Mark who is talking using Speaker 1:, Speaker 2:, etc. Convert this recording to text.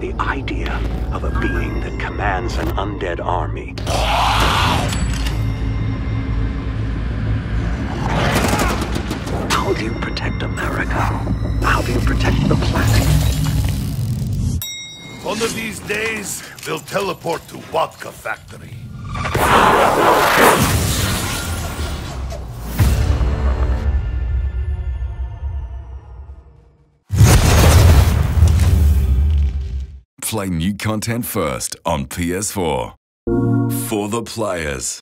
Speaker 1: The idea of a being that commands an undead army. How do you protect America? How do you protect the planet?
Speaker 2: One of these days, they'll teleport to Vodka Factory.
Speaker 3: Play new content first on PS4. For the players.